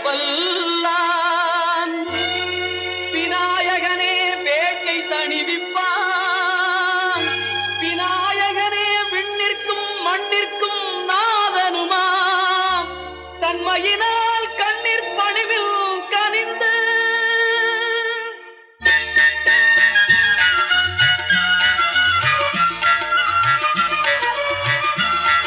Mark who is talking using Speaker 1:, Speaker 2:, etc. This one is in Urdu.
Speaker 1: تبل